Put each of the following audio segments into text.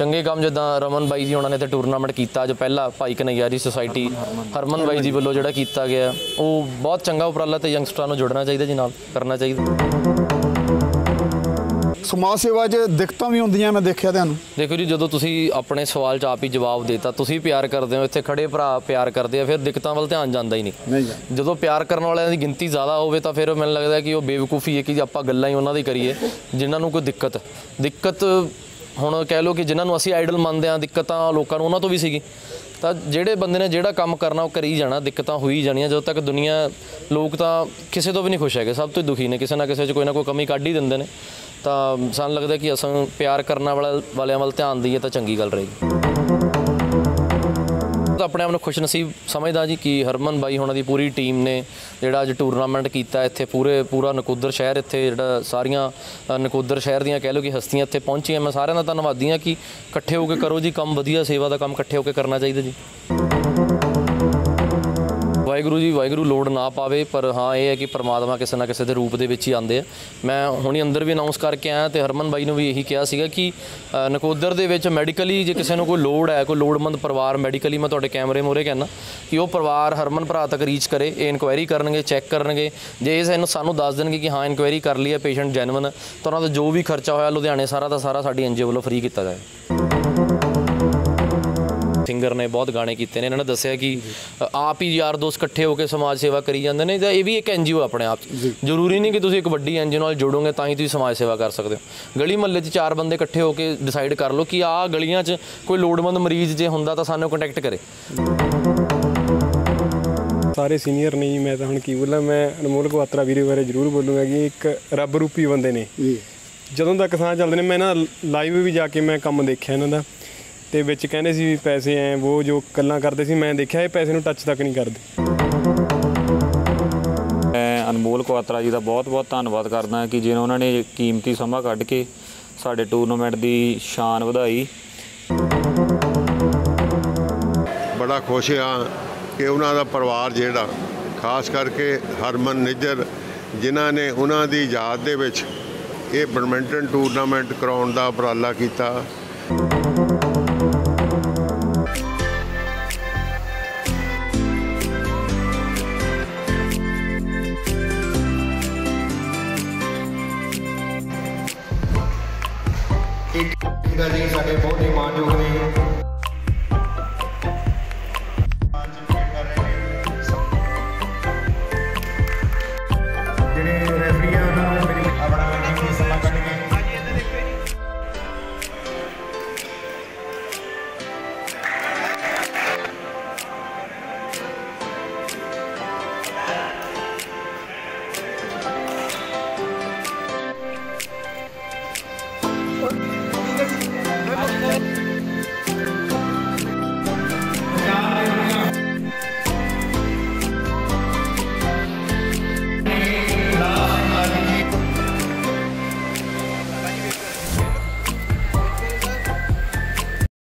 ਚੰਗੇ ਕੰਮ ਜਿੱਦਾਂ ਰਮਨ ਬਾਈ ਜੀ ਉਹਨਾਂ ਨੇ ਤੇ ਟੂਰਨਾਮੈਂਟ ਕੀਤਾ ਅੱਜ ਪਹਿਲਾ ਭਾਈ ਕਨਈਆਰੀ ਸੁਸਾਇਟੀ ਹਰਮਨ ਬਾਈ ਜੀ ਵੱਲੋਂ ਜਿਹੜਾ ਕੀਤਾ ਗਿਆ ਉਹ ਬਹੁਤ ਚੰਗਾ ਉਪਰਾਲਾ ਤੇ ਯੰਗਸਟਰਾਂ ਨੂੰ ਜੁੜਨਾ ਚਾਹੀਦਾ ਜੀ ਨਾਲ ਕਰਨਾ ਚਾਹੀਦਾ। ਸਮਾਜ ਸੇਵਾ 'ਚ ਦਿੱਕਤਾਂ ਵੀ ਹੁੰਦੀਆਂ ਮੈਂ ਦੇਖਿਆ ਤੁਹਾਨੂੰ। ਦੇਖੋ ਜੀ ਜਦੋਂ ਤੁਸੀਂ ਆਪਣੇ ਸਵਾਲ 'ਚ ਆਪ ਹੀ ਜਵਾਬ ਦੇਤਾ ਤੁਸੀਂ ਪਿਆਰ ਕਰਦੇ ਹੋ ਇੱਥੇ ਖੜੇ ਭਰਾ ਪਿਆਰ ਕਰਦੇ ਆ ਫਿਰ ਦਿੱਕਤਾਂ ਵੱਲ ਧਿਆਨ ਜਾਂਦਾ ਹੀ ਨਹੀਂ। ਨਹੀਂ। ਜਦੋਂ ਪਿਆਰ ਕਰਨ ਵਾਲਿਆਂ ਦੀ ਗਿਣਤੀ ਜ਼ਿਆਦਾ ਹੋਵੇ ਤਾਂ ਫਿਰ ਮੈਨੂੰ ਲੱਗਦਾ ਕਿ ਉਹ ਬੇਵਕੂਫੀ ਹੈ ਕਿ ਆਪਾਂ ਗੱਲਾਂ ਹੀ ਉਹਨਾਂ ਦੀ ਕਰੀਏ ਜਿਨ੍ਹਾਂ ਨੂੰ ਕੋਈ ਦਿੱਕਤ। ਦਿੱਕਤ ਹੁਣ ਕਹਿ ਲਓ ਕਿ ਜਿਨ੍ਹਾਂ ਨੂੰ ਅਸੀਂ ਆਈਡਲ ਮੰਨਦੇ ਆ ਦਿੱਕਤਾਂ ਲੋਕਾਂ ਨੂੰ ਉਹਨਾਂ ਤੋਂ ਵੀ ਸੀਗੀ। ਤਾਂ ਜਿਹੜੇ ਬੰਦੇ ਨੇ ਜਿਹੜਾ ਕੰਮ ਕਰਨਾ, ਉਹ ਕਰੀ ਜਾਣਾ, ਦਿੱਕਤਾਂ ਹੋਈ ਜਾਣੀਆਂ। ਜਦੋਂ ਤੱਕ ਦੁਨੀਆ, ਲੋਕ ਤਾਂ ਕਿਸੇ ਤੋਂ ਵੀ ਨਹੀਂ ਖੁਸ਼ ਹੈਗੇ। ਸਭ ਤੋਂ ਦੁਖੀ ਨੇ, ਕਿਸੇ ਨਾ ਕਿਸੇ 'ਚ ਕੋਈ ਨਾ ਕੋਈ ਕਮੀ ਕੱਢ ਹੀ ਦਿੰਦੇ ਨੇ। ਤਾਂ ਸਾਨੂੰ ਲੱਗਦਾ ਕਿ ਅਸਾਂ ਪਿਆਰ ਕਰਨ ਵਾਲਾ ਵਾਲਿਆਂ ਵੱਲ ਧਿਆਨ ਦਈਏ ਤਾਂ ਚੰਗੀ ਗੱਲ ਰਹੇਗੀ। ਆਪਣੇ ਆਪ ਨੂੰ ਖੁਸ਼ਨਸੀਬ ਸਮਝਦਾ ਜੀ ਕਿ ਹਰਮਨ ਬਾਈ ਹੋਣਾ ਦੀ ਪੂਰੀ ਟੀਮ ਨੇ ਜਿਹੜਾ ਅੱਜ ਟੂਰਨਾਮੈਂਟ ਕੀਤਾ ਇੱਥੇ ਪੂਰੇ, ਪੂਰਾ ਨਕੋਦਰ ਸ਼ਹਿਰ ਇੱਥੇ ਜਿਹੜਾ ਸਾਰੀਆਂ ਨਕੋਦਰ ਸ਼ਹਿਰ ਦੀਆਂ ਕਹਿ ਲਓ ਕਿ ਹਸਤੀਆਂ ਇੱਥੇ ਪਹੁੰਚੀਆਂ। ਮੈਂ ਸਾਰਿਆਂ ਦਾ ਧੰਨਵਾਦੀ ਹਾਂ ਕਿ ਇਕੱਠੇ ਹੋ ਕੇ ਕਰੋ ਜੀ, ਕੰਮ ਵਧੀਆ, ਸੇਵਾ ਦਾ ਕੰਮ ਇਕੱਠੇ ਹੋ ਕੇ ਕਰਨਾ ਚਾਹੀਦਾ ਜੀ। ਵਾਹਿਗੁਰੂ ਜੀ, ਵਾਹਿਗੁਰੂ ਲੋੜ ਨਾ ਪਾਵੇ, ਪਰ ਹਾਂ ਇਹ ਹੈ ਕਿ ਪ੍ਰਮਾਤਮਾ ਕਿਸੇ ਨਾ ਕਿਸੇ ਦੇ ਰੂਪ ਦੇ ਵਿੱਚ ਹੀ ਆਉਂਦੇ ਆ। ਮੈਂ ਹੁਣੀ ਅੰਦਰ ਵੀ ਅਨਾਉਂਸ ਕਰਕੇ ਆਇਆ ਤੇ ਹਰਮਨ ਬਾਈ ਨੂੰ ਵੀ ਇਹੀ ਕਿਹਾ ਸੀਗਾ ਕਿ ਨਕੋਦਰ ਦੇ ਵਿੱਚ ਮੈਡੀਕਲੀ ਜੇ ਕਿਸੇ ਨੂੰ ਕੋਈ ਲੋੜ ਹੈ, ਕੋਈ ਲੋੜਮੰਦ ਪਰਿਵਾਰ ਮੈਡੀਕਲੀ ਮੈਂ ਤੁਹਾਡੇ ਕੈਮਰੇ ਮੋਰੇ ਕਹਿਣਾ ਕਿ ਉਹ ਪਰਿਵਾਰ ਹਰਮਨ ਭਰਾ ਤੱਕ ਰੀਚ ਕਰੇ, ਇਹ ਇਨਕੁਆਇਰੀ ਕਰਨਗੇ ਚੈੱਕ ਕਰਨਗੇ। ਜੇ ਇਹ ਸਾਨੂੰ ਸਾਨੂੰ ਦੱਸ ਦੇਣਗੇ ਕਿ ਹਾਂ ਇਨਕੁਆਇਰੀ ਕਰ ਲਈ ਹੈ ਪੇਸ਼ੈਂਟ ਜੈਨੂਇਨ ਤਾਂ ਉਹਨਾਂ ਦਾ ਜੋ ਵੀ ਖਰਚਾ ਹੋਇਆ ਲੁਧਿਆਣੇ ਸਾਰਾ ਦਾ ਸਾਰਾ ਸਾਡੀ ਐਨਜੀਓ ਵੱਲੋਂ ਫ੍ਰੀ ਕੀਤਾ ਜਾਏ। ਸਿੰਗਰ ਨੇ ਬਹੁਤ ਗਾਣੇ ਕੀਤੇ ਨੇ। ਇਹਨਾਂ ਨੇ ਦੱਸਿਆ ਕਿ ਆਪ ਹੀ ਯਾਰ ਦੋਸਤ ਇਕੱਠੇ ਹੋ ਕੇ ਸਮਾਜ ਸੇਵਾ ਕਰੀ ਜਾਂਦੇ ਨੇ। ਤਾਂ ਇਹ ਵੀ ਇੱਕ ਐਨਜੀਓ ਆਪਣੇ ਆਪ ਜ਼ਰੂਰੀ ਨਹੀਂ ਕਿ ਤੁਸੀਂ ਇੱਕ ਵੱਡੀ ਐਨਜੀਓ ਨਾਲ ਜੋੜੋਗੇ ਤਾਂ ਹੀ ਤੁਸੀਂ ਸਮਾਜ ਸੇਵਾ ਕਰ ਸਕਦੇ ਹੋ। ਗਲੀ ਮਹੱਲੇ 'ਚ ਚਾਰ ਬੰਦੇ ਇਕੱਠੇ ਹੋ ਕੇ ਡਿਸਾਈਡ ਕਰ ਲਓ ਕਿ ਆਹ ਗਲੀਆਂ 'ਚ ਕੋਈ ਲੋੜਵੰਦ ਮਰੀਜ਼ ਜੇ ਹੁੰਦਾ ਤਾਂ ਸਾਨੂੰ ਕੰਟੈਕਟ ਕਰੇ। ਸਾਰੇ ਸੀਨੀਅਰ ਨੇ ਜੀ ਮੈਂ ਤਾਂ ਹੁਣ ਕੀ ਬੋਲਾਂ ਮੈਂ ਅਨਮੋਲ ਕੁਆਤਰਾ ਵੀਰੇ ਬਾਰੇ ਜ਼ਰੂਰ ਬੋਲੂੰਗਾ ਕਿ ਇੱਕ ਰੱਬ ਰੂਪੀ ਬੰਦੇ ਨੇ। ਜੀ। ਜਦੋਂ ਤੱਕ ਸਾਹ ਚੱਲਦੇ ਨੇ ਮੈਂ ਨਾ ਲਾਈਵ ਵੀ ਜਾ ਕੇ ਮੈਂ ਕੰਮ ਦੇਖਿਆ ਇਹਨਾਂ ਦਾ। ਤੇ ਵਿੱਚ ਕਹਿੰਦੇ ਸੀ ਵੀ ਪੈਸੇ ਐ ਉਹ ਜੋ ਗੱਲਾਂ ਕਰਦੇ ਸੀ ਮੈਂ ਦੇਖਿਆ ਇਹ ਪੈਸੇ ਨੂੰ ਟੱਚ ਤੱਕ ਨਹੀਂ ਕਰਦੇ। ਮੈਂ ਅਨਮੋਲ ਕੁਆਤਰਾ ਜੀ ਦਾ ਬਹੁਤ-ਬਹੁਤ ਧੰਨਵਾਦ ਕਰਦਾ ਕਿ ਜਿਨ੍ਹਾਂ ਉਹਨਾਂ ਨੇ ਕੀਮਤੀ ਸਮਾਂ ਕੱਢ ਕੇ ਸਾਡੇ ਟੂਰਨਾਮੈਂਟ ਦੀ ਸ਼ਾਨ ਵਧਾਈ। ਬੜਾ ਖੁਸ਼ ਹਾਂ ਕਿ ਉਹਨਾਂ ਦਾ ਪਰਿਵਾਰ ਜਿਹੜਾ ਖਾਸ ਕਰਕੇ ਹਰਮਨ ਨਿੱਜਰ ਜਿਨ੍ਹਾਂ ਨੇ ਉਹਨਾਂ ਦੀ ਯਾਦ ਦੇ ਵਿੱਚ ਇਹ ਬੈਡਮਿੰਟਨ ਟੂਰਨਾਮੈਂਟ ਕਰਾਉਣ ਦਾ ਉਪਰਾਲਾ ਕੀਤਾ।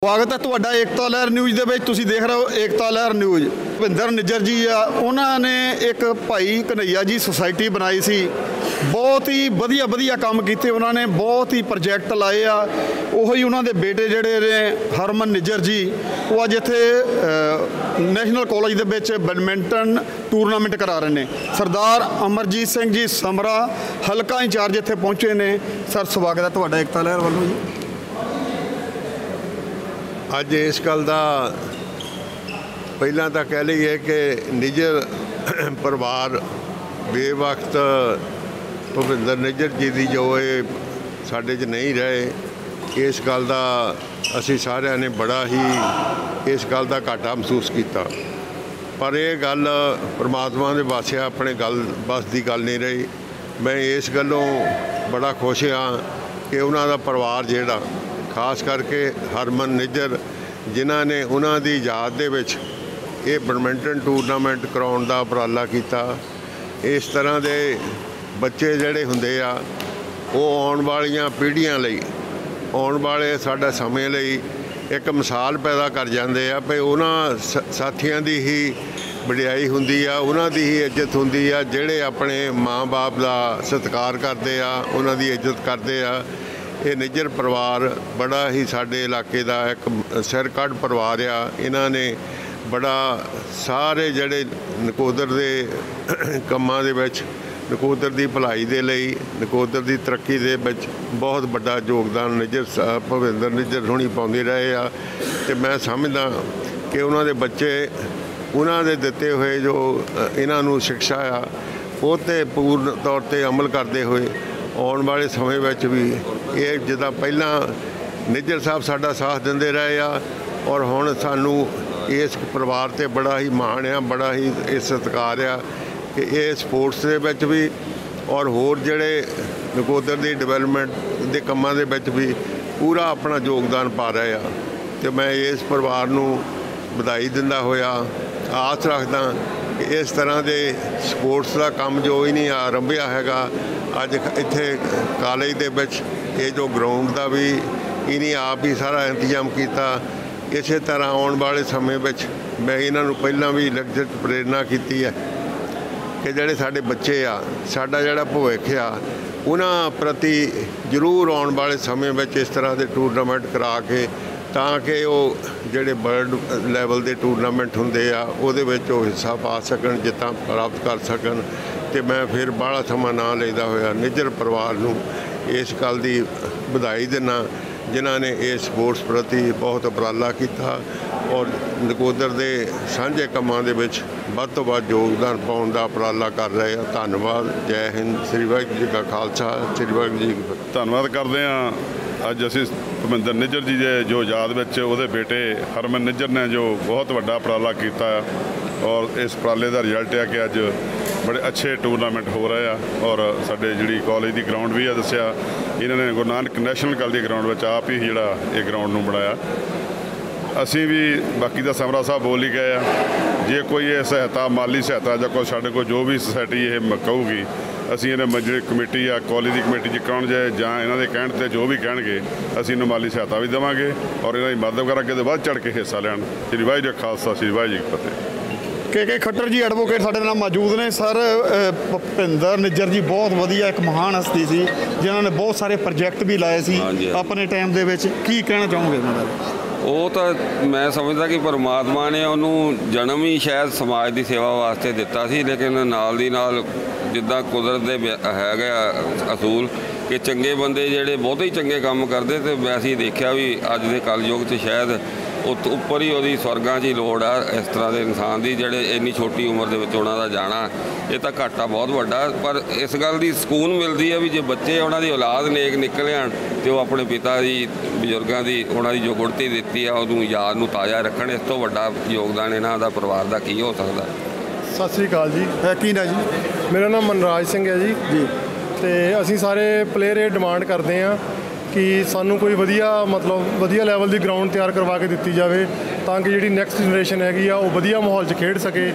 ਸਵਾਗਤ ਹੈ ਤੁਹਾਡਾ ਏਕਤਾ ਲਹਿਰ ਨਿਊਜ਼ ਦੇ ਵਿੱਚ। ਤੁਸੀਂ ਦੇਖ ਰਹੇ ਹੋ ਏਕਤਾ ਲਹਿਰ ਨਿਊਜ਼। ਭਿੰਦਰ ਨਿੱਜਰ ਜੀ ਆ, ਉਹਨਾਂ ਨੇ ਇੱਕ ਭਾਈ ਕਨਈਆ ਜੀ ਸੁਸਾਇਟੀ ਬਣਾਈ ਸੀ। ਬਹੁਤ ਹੀ ਵਧੀਆ ਵਧੀਆ ਕੰਮ ਕੀਤੇ ਉਹਨਾਂ ਨੇ, ਬਹੁਤ ਹੀ ਪ੍ਰੋਜੈਕਟ ਲਾਏ ਆ। ਉਹੀ ਉਹਨਾਂ ਦੇ ਬੇਟੇ ਜਿਹੜੇ ਨੇ, ਹਰਮਨ ਨਿੱਜਰ ਜੀ, ਉਹ ਅੱਜ ਇੱਥੇ ਨੈਸ਼ਨਲ ਕਾਲਜ ਦੇ ਵਿੱਚ ਬੈਡਮਿੰਟਨ ਟੂਰਨਾਮੈਂਟ ਕਰਾ ਰਹੇ ਨੇ। ਸਰਦਾਰ ਅਮਰਜੀਤ ਸਿੰਘ ਜੀ ਸਮਰਾ, ਹਲਕਾ ਇੰਚਾਰਜ ਇੱਥੇ ਪਹੁੰਚੇ ਨੇ। ਸਰ, ਸਵਾਗਤ ਹੈ ਤੁਹਾਡਾ ਏਕਤਾ ਲਹਿਰ ਵੱਲੋਂ ਜੀ। ਅੱਜ ਇਸ ਗੱਲ ਦਾ ਪਹਿਲਾਂ ਤਾਂ ਕਹਿ ਲਈਏ ਕਿ ਨਿਜਰ ਪਰਿਵਾਰ ਬੇਵਕਤ ਭੁਪਿੰਦਰ ਨਿਜਰ ਜੀ ਦੀ ਜੋ ਇਹ ਸਾਡੇ 'ਚ ਨਹੀਂ ਰਹੇ, ਇਸ ਗੱਲ ਦਾ ਅਸੀਂ ਸਾਰਿਆਂ ਨੇ ਬੜਾ ਹੀ ਇਸ ਗੱਲ ਦਾ ਘਾਟਾ ਮਹਿਸੂਸ ਕੀਤਾ। ਪਰ ਇਹ ਗੱਲ ਪ੍ਰਮਾਤਮਾ ਦੇ ਵਾਸਿਆ ਆਪਣੇ ਗੱਲ, ਬਸ ਦੀ ਗੱਲ ਨਹੀਂ ਰਹੀ। ਮੈਂ ਇਸ ਗੱਲੋਂ ਬੜਾ ਖੁਸ਼ ਹਾਂ ਕਿ ਉਹਨਾਂ ਦਾ ਪਰਿਵਾਰ ਜਿਹੜਾ ਖਾਸ ਕਰਕੇ ਹਰਮਨ ਨਿੱਜਰ, ਜਿਨ੍ਹਾਂ ਨੇ ਉਹਨਾਂ ਦੀ ਯਾਦ ਦੇ ਵਿੱਚ ਇਹ ਬੈਡਮਿੰਟਨ ਟੂਰਨਾਮੈਂਟ ਕਰਾਉਣ ਦਾ ਉਪਰਾਲਾ ਕੀਤਾ। ਇਸ ਤਰ੍ਹਾਂ ਦੇ ਬੱਚੇ ਜਿਹੜੇ ਹੁੰਦੇ ਆ, ਉਹ ਆਉਣ ਵਾਲੀਆਂ ਪੀੜ੍ਹੀਆਂ ਲਈ, ਆਉਣ ਵਾਲੇ ਸਾਡਾ ਸਮੇਂ ਲਈ ਇੱਕ ਮਿਸਾਲ ਪੈਦਾ ਕਰ ਜਾਂਦੇ ਆ ਭਈ ਉਹਨਾਂ ਸ- ਸਾਥੀਆਂ ਦੀ ਹੀ ਵਡਿਆਈ ਹੁੰਦੀ ਆ, ਉਹਨਾਂ ਦੀ ਹੀ ਇੱਜ਼ਤ ਹੁੰਦੀ ਆ, ਜਿਹੜੇ ਆਪਣੇ ਮਾਂ-ਬਾਪ ਦਾ ਸਤਿਕਾਰ ਕਰਦੇ ਆ, ਉਹਨਾਂ ਦੀ ਇੱਜ਼ਤ ਕਰਦੇ ਆ। ਇਹ ਨਿੱਜਰ ਪਰਿਵਾਰ ਬੜਾ ਹੀ ਸਾਡੇ ਇਲਾਕੇ ਦਾ ਇੱਕ ਸਿਰਕੱਢ ਪਰਿਵਾਰ ਆ। ਇਹਨਾਂ ਨੇ ਬੜਾ ਸਾਰੇ ਜਿਹੜੇ ਨਕੋਦਰ ਦੇ ਕੰਮਾਂ ਦੇ ਵਿੱਚ, ਨਕੋਦਰ ਦੀ ਭਲਾਈ ਦੇ ਲਈ, ਨਕੋਦਰ ਦੀ ਤਰੱਕੀ ਦੇ ਵਿੱਚ ਬਹੁਤ ਵੱਡਾ ਯੋਗਦਾਨ ਨਿੱਜਰ ਸਾਹਿਬ ਭਵਿੰਦਰ ਨਿੱਜਰ ਹੋਣੀ ਪਾਉਂਦੇ ਰਹੇ ਆ। ਤੇ ਮੈਂ ਸਮਝਦਾ ਕਿ ਉਹਨਾਂ ਦੇ ਬੱਚੇ, ਉਹਨਾਂ ਦੇ ਦਿੱਤੇ ਹੋਏ ਜੋ ਇਹਨਾਂ ਨੂੰ ਸਿੱਖਿਆ ਆ, ਉਹ ਤੇ ਪੂਰਨ ਤੌਰ ਤੇ ਅਮਲ ਕਰਦੇ ਹੋਏ ਆਉਣ ਵਾਲੇ ਸਮੇਂ ਵਿੱਚ ਵੀ ਇਹ ਜਿੱਦਾਂ ਪਹਿਲਾਂ ਨਿੱਜਰ ਸਾਹਿਬ ਸਾਡਾ ਸਾਥ ਦਿੰਦੇ ਰਹੇ ਆ ਔਰ ਹੁਣ ਸਾਨੂੰ ਇਸ ਪਰਿਵਾਰ ਤੇ ਬੜਾ ਹੀ ਮਾਣ ਆ, ਬੜਾ ਹੀ ਇਹ ਸਤਿਕਾਰ ਆ ਕਿ ਇਹ ਸਪੋਰਟਸ ਦੇ ਵਿੱਚ ਵੀ ਔਰ ਹੋਰ ਜਿਹੜੇ ਨਕੋਦਰ ਦੀ ਡਿਵੈਲਪਮੈਂਟ ਦੇ ਕੰਮਾਂ ਦੇ ਵਿੱਚ ਵੀ ਪੂਰਾ ਆਪਣਾ ਯੋਗਦਾਨ ਪਾ ਰਹੇ ਆ। ਤੇ ਮੈਂ ਇਸ ਪਰਿਵਾਰ ਨੂੰ ਵਧਾਈ ਦਿੰਦਾ ਹੋਇਆ, ਆਸ ਰੱਖਦਾ ਇਸ ਤਰ੍ਹਾਂ ਦੇ ਸਪੋਰਟਸ ਦਾ ਕੰਮ ਜੋ ਹੀ ਨਹੀਂ ਆਰੰਭਿਆ ਹੈਗਾ, ਅੱਜ ਇੱਥੇ ਕਾਲਜ ਦੇ ਵਿੱਚ ਇਹ ਜੋ ਗਰਾਊਂਡ ਦਾ ਵੀ ਇਹਨੇ ਆਪ ਹੀ ਸਾਰਾ ਇੰਤਜ਼ਾਮ ਕੀਤਾ। ਇਸੇ ਤਰ੍ਹਾਂ ਆਉਣ ਵਾਲੇ ਸਮੇਂ ਵਿੱਚ ਮੈਂ ਇਹਨਾਂ ਨੂੰ ਪਹਿਲਾਂ ਵੀ ਲੈਕਚਰ 'ਚ ਪ੍ਰੇਰਣਾ ਕੀਤੀ ਹੈ ਕਿ ਜਿਹੜੇ ਸਾਡੇ ਬੱਚੇ ਆ, ਸਾਡਾ ਜਿਹੜਾ ਭਵਿੱਖ ਆ, ਉਹਨਾਂ ਪ੍ਰਤੀ ਜ਼ਰੂਰ ਆਉਣ ਵਾਲੇ ਸਮੇਂ ਵਿੱਚ ਇਸ ਤਰ੍ਹਾਂ ਦੇ ਟੂਰਨਾਮੈਂਟ ਕਰਾ ਕੇ ਤਾਂ ਕਿ ਉਹ ਜਿਹੜੇ ਵਰਲਡ ਲੈਵਲ ਦੇ ਟੂਰਨਾਮੈਂਟ ਹੁੰਦੇ ਆ, ਉਹਦੇ ਵਿੱਚ ਉਹ ਹਿੱਸਾ ਪਾ ਸਕਣ, ਜਿੱਤਾਂ ਪ੍ਰਾਪਤ ਕਰ ਸਕਣ। ਤੇ ਮੈਂ ਫਿਰ ਬਾਹਲਾ ਸਮਾਂ ਨਾ ਲੈਂਦਾ ਹੋਇਆ ਨਿੱਜਰ ਪਰਿਵਾਰ ਨੂੰ ਇਸ ਗੱਲ ਦੀ ਵਧਾਈ ਦਿੰਦਾ ਜਿਨ੍ਹਾਂ ਨੇ ਇਸ ਸਪੋਰਟਸ ਪ੍ਰਤੀ ਬਹੁਤ ਉਪਰਾਲਾ ਕੀਤਾ ਔਰ ਨਕੋਦਰ ਦੇ ਸਾਂਝੇ ਕੰਮਾਂ ਦੇ ਵਿੱਚ ਵੱਧ ਤੋਂ ਵੱਧ ਯੋਗਦਾਨ ਪਾਉਣ ਦਾ ਉਪਰਾਲਾ ਕਰ ਰਹੇ ਆ। ਧੰਨਵਾਦ। ਜੈ ਹਿੰਦ। ਸ੍ਰੀ ਵਾਹਿਗੁਰੂ ਜੀ ਕਾ ਖਾਲਸਾ। ਸ੍ਰੀ ਵਾਹਿਗੁਰੂ ਜੀ ਕੀ ਧੰਨਵਾਦ ਕਰਦੇ ਹਾਂ। ਅੱਜ ਅਸੀਂ ਭੁਪਿੰਦਰ ਨਿੱਜਰ ਜੀ ਦੇ ਜੋ ਯਾਦ ਵਿੱਚ ਉਹਦੇ ਬੇਟੇ ਹਰਮਨ ਨਿੱਜਰ ਨੇ ਜੋ ਬਹੁਤ ਵੱਡਾ ਉਪਰਾਲਾ ਕੀਤਾ ਔਰ ਇਸ ਉਪਰਾਲੇ ਦਾ ਰਿਜ਼ਲਟ ਹੈ ਕਿ ਅੱਜ ਬੜੇ ਅੱਛੇ ਟੂਰਨਾਮੈਂਟ ਹੋ ਰਹੇ ਆ ਔਰ ਸਾਡੇ ਜਿਹੜੀ ਕਾਲਜ ਦੀ ਗਰਾਊਂਡ ਵੀ ਆ ਦੱਸਿਆ, ਇਹਨਾਂ ਨੇ ਗੁਰੂ ਨਾਨਕ ਨੈਸ਼ਨਲ ਕਾਲਜ ਦੀ ਗਰਾਊਂਡ ਵਿੱਚ ਆਪ ਹੀ ਜਿਹੜਾ ਇਹ ਗਰਾਊਂਡ ਨੂੰ ਬਣਾਇਆ। ਅਸੀਂ ਵੀ ਬਾਕੀ ਦਾ ਸਮਰਾ ਸਾਹਿਬ ਬੋਲ ਹੀ ਗਏ ਆ, ਜੇ ਕੋਈ ਇਹ ਸਹਾਇਤਾ, ਮਾਲੀ ਸਹਾਇਤਾ ਜਾਂ ਕੋਈ ਸਾਡੇ ਕੋਲ ਜੋ ਵੀ ਸੁਸਾਇਟੀ ਇਹ ਮ- ਕਹੂਗੀ, ਅਸੀਂ ਇਹਨੇ ਮ- ਕਮੇਟੀ ਆ ਕਾਲਜ ਦੀ ਕਮੇਟੀ ਜੇ ਕਰਾਉਣ ਜਾਏ ਜਾਂ ਇਹਨਾਂ ਦੇ ਕਹਿਣ ਤੇ ਜੋ ਵੀ ਕਹਿਣਗੇ, ਅਸੀਂ ਇਹਨੂੰ ਮਾਲੀ ਸਹਾਇਤਾ ਵੀ ਦੇਵਾਂਗੇ ਔਰ ਇਹਨਾਂ ਦੀ ਮਦਦ ਕਰਾਂਗੇ ਤੇ ਵੱਧ ਚੜ ਕੇ ਹਿੱਸਾ ਲੈਣ। ਸ੍ਰੀ ਵਾਹਿਗੁਰੂ ਖਾਲਸਾ, ਸ੍ਰੀ ਵਾਹਿਗੁਰੂ ਜੀ ਫਤਿਹ। ਕੇ ਕੇ ਖੱਟਰ ਜੀ ਐਡਵੋਕੇਟ ਸਾਡੇ ਨਾਲ ਮੌਜੂਦ ਨੇ। ਸਰ ਭੁਪਿੰਦਰ ਨਿੱਜਰ ਜੀ ਬਹੁਤ ਵਧੀਆ ਇੱਕ ਮਹਾਨ ਹਸਤੀ ਸੀ ਜਿਨ੍ਹਾਂ ਨੇ ਬਹੁਤ ਸਾਰੇ ਪ੍ਰੋਜੈਕਟ ਵੀ ਲਾਏ ਸੀ। ਆਪਣੇ ਟਾਈਮ ਦੇ ਵਿੱਚ। ਕੀ ਕਹਿਣਾ ਚਾਹੋਗੇ ਉਹਨਾਂ ਦਾ ਉਹ ਤਾਂ ਮੈਂ ਸਮਝਦਾ ਕਿ ਪਰਮਾਤਮਾ ਨੇ ਉਹਨੂੰ ਜਨਮ ਹੀ ਸ਼ਾਇਦ ਸਮਾਜ ਦੀ ਸੇਵਾ ਵਾਸਤੇ ਦਿੱਤਾ ਸੀ ਲੇਕਿਨ ਨਾਲ ਦੀ ਨਾਲ ਜਿੱਦਾਂ ਕੁਦਰਤ ਦੇ ਹੈਗਾ ਅਸੂਲ ਕਿ ਚੰਗੇ ਬੰਦੇ ਜਿਹੜੇ ਬਹੁਤੇ ਹੀ ਚੰਗੇ ਕੰਮ ਕਰਦੇ ਤੇ ਅਸੀਂ ਦੇਖਿਆ ਵੀ ਅੱਜ ਦੇ ਕਲਯੁੱਗ 'ਚ ਸ਼ਾਇਦ ਉੱਪਰ ਹੀ ਉਹਦੀ ਸਵਰਗਾਂ 'ਚ ਹੀ ਲੋੜ ਆ ਇਸ ਤਰ੍ਹਾਂ ਦੇ ਇਨਸਾਨ ਦੀ ਜਿਹੜੇ ਇੰਨੀ ਛੋਟੀ ਉਮਰ ਦੇ ਵਿੱਚ ਉਹਨਾਂ ਦਾ ਜਾਣਾ ਇਹ ਤਾਂ ਘਾਟਾ ਬਹੁਤ ਵੱਡਾ ਪਰ ਇਸ ਗੱਲ ਦੀ ਸਕੂਨ ਮਿਲਦੀ ਹੈ ਵੀ ਜੇ ਬੱਚੇ ਉਹਨਾਂ ਦੀ ਔਲਾਦ ਨੇਕ ਨਿਕਲ ਆਣ ਤੇ ਉਹ ਆਪਣੇ ਪਿਤਾ ਦੀ ਬਜ਼ੁਰਗਾਂ ਦੀ ਉਹਨਾਂ ਦੀ ਜੋ ਗੁੜਤੀ ਦਿੱਤੀ ਆ ਉਹਨੂੰ ਯਾਦ ਨੂੰ ਤਾਜ਼ਾ ਰੱਖਣ ਇਸ ਤੋਂ ਵੱਡਾ ਯੋਗਦਾਨ ਇਹਨਾਂ ਦਾ ਪਰਿਵਾਰ ਦਾ ਕੀ ਹੋ ਸਕਦਾ? ਸਤਿ ਸ੍ਰੀ ਅਕਾਲ ਜੀ। ਅ, ਕੀ ਨਾ ਜੀ? ਮੇਰਾ ਨਾਮ ਮਨਰਾਜ ਸਿੰਘ ਹੈ ਜੀ। ਜੀ। ਤੇ ਅਸੀਂ ਸਾਰੇ ਪਲੇਅਰ ਇਹ ਡਿਮਾਂਡ ਕਰਦੇ ਹਾਂ ਕਿ ਸਾਨੂੰ ਕੋਈ ਵਧੀਆ, ਮਤਲਬ ਵਧੀਆ ਲੈਵਲ ਦੀ ਗਰਾਊਂਡ ਤਿਆਰ ਕਰਵਾ ਕੇ ਦਿੱਤੀ ਜਾਵੇ ਤਾਂ ਕਿ ਜਿਹੜੀ ਨੈਕਸਟ ਜਨਰੇਸ਼ਨ ਹੈਗੀ ਆ, ਉਹ ਵਧੀਆ ਮਾਹੌਲ 'ਚ ਖੇਡ ਸਕੇ।